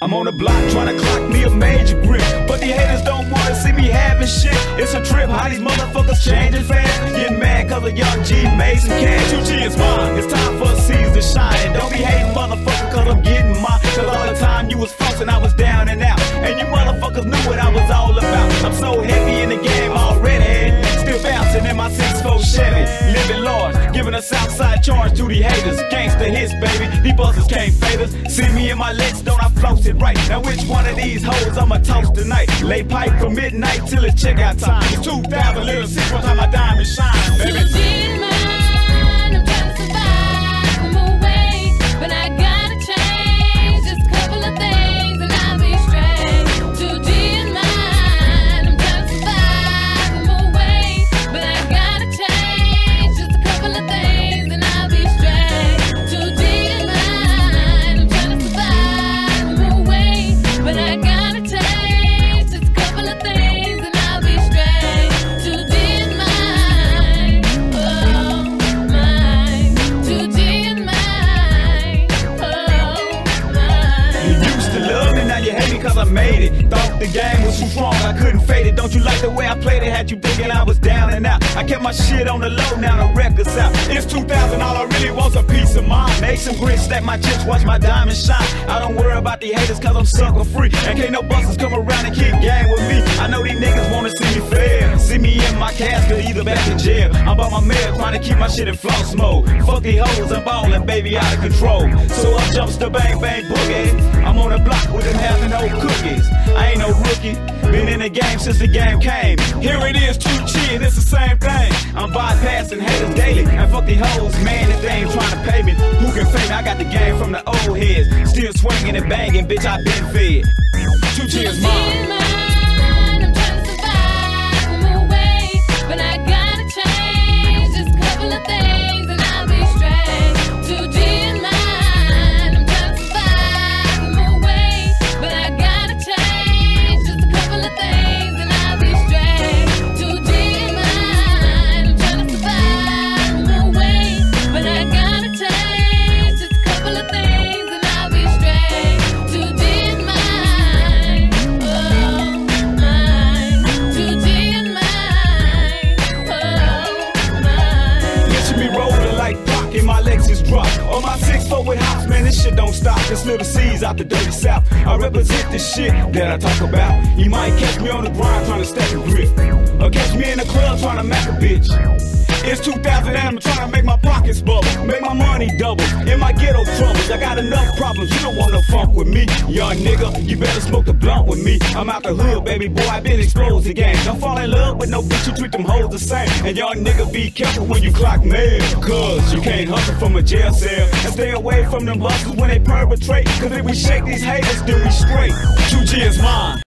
I'm on the block trying to clock me a major grip. But the haters don't wanna see me having shit. It's a trip, how these motherfuckers changing fast. Getting mad cause young G made some cash. 2G is mine, it's time large, giving a Southside charge to the haters. Gangsta hits, baby. These buzzers can't fade us. See me in my legs, don't I floss it right? Now which one of these hoes I'ma toast tonight? Lay pipe from midnight till it's checkout time. It's 2000 little six, one time my diamond shine, baby. Made it. Thought the game was too strong, I couldn't fade it. Don't you like the way I played it? Had you thinking I was down and out. I kept my shit on the low, now the record's out. It's 2000, all I really want's a peace of mind. Make some grits, stack my chips, watch my diamonds shine. I don't worry about the haters cause I'm sucker free. And can't no busters come around and keep game with me. I know these niggas wanna see me fail. See me in my casket, either back in jail. I'm by my mail, trying to keep my shit in floss mode. Fuck these hoes, I'm ballin', baby, out of control. So up jumps the bang bang boogie. Rookie, been in the game since the game came. Here it is, two and it's the same thing. I'm bypassing haters daily. And fuck these hoes, man, if they ain't trying to pay me. Who can fake me? I got the game from the old heads. Still swinging and banging, bitch, I been fed. Two chi is drop. On my six foot with hops, man, this shit don't stop. This little C's out the dirty south. I represent the shit that I talk about. You might catch me on the grind trying to stack a grip. Or catch me in the club trying to mack a bitch. It's 2000 and I'm trying to make my pockets bubble. Make my money double. In my ghetto troubles, I got enough problems. You don't wanna funk with me. Young nigga, you better smoke the blunt with me. I'm out the hood, baby boy, I been exposed to game. Don't fall in love with no bitch, you treat them hoes the same. And young nigga, be careful when you clock mail. Cause you can't hustle from a jail cell. And stay away from them hustlers when they perpetrate. Cause if we shake these haters, then we straight. 2G is mine.